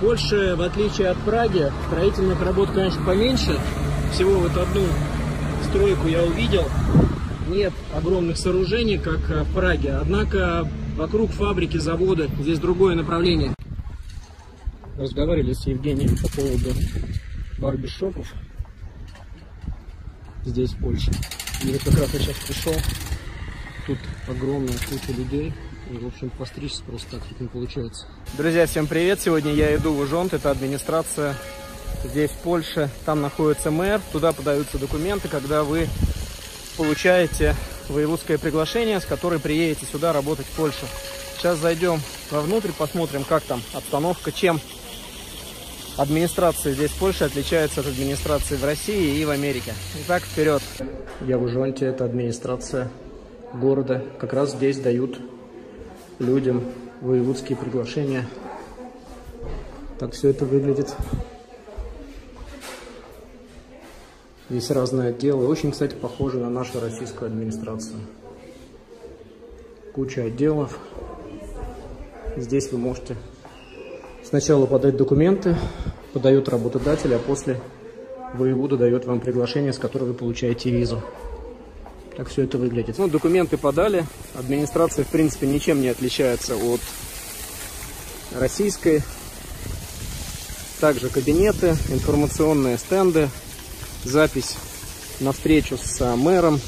Польша, в отличие от Праги, строительных работ, конечно, поменьше. Всего вот одну стройку я увидел. Нет огромных сооружений, как э, в Праге. Однако вокруг фабрики, заводы, здесь другое направление. Разговаривали с Евгением по поводу барбершопов здесь, в Польше. И вот как раз я сейчас пришел. Тут огромная куча людей. И, в общем, постричься просто так не получается. Друзья, всем привет! Сегодня я иду в Ужонт, это администрация здесь, в Польше. Там находится мэр, туда подаются документы, когда вы получаете воеводское приглашение, с которой приедете сюда работать в Польшу. Сейчас зайдем вовнутрь, посмотрим, как там обстановка, чем администрация здесь в Польше отличается от администрации в России и в Америке. Итак, вперед! Я в Ужонте, это администрация города. Как раз здесь дают людям воеводские приглашения. Так все это выглядит. Здесь разные отделы. Очень, кстати, похоже на нашу российскую администрацию. Куча отделов. Здесь вы можете сначала подать документы, подает работодатель, а после воевода дает вам приглашение, с которого вы получаете визу. Так все это выглядит. Ну, документы подали. Администрация, в принципе, ничем не отличается от российской. Также кабинеты, информационные стенды, запись на встречу с мэром,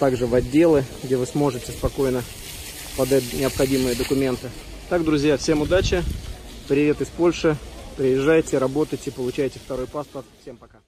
также в отделы, где вы сможете спокойно подать необходимые документы. Так, друзья, всем удачи, привет из Польши, приезжайте, работайте, получайте второй паспорт. Всем пока.